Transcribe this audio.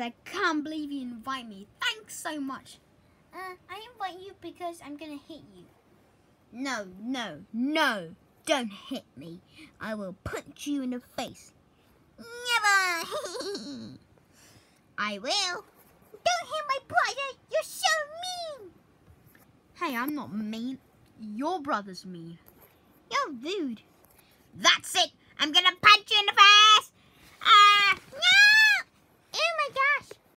I can't believe you invite me. Thanks so much. Uh, I invite you because I'm gonna hit you. No, no, no. Don't hit me. I will punch you in the face. Never! I will. Don't hit my brother! You're so mean! Hey, I'm not mean. Your brother's mean. You're rude. That's it.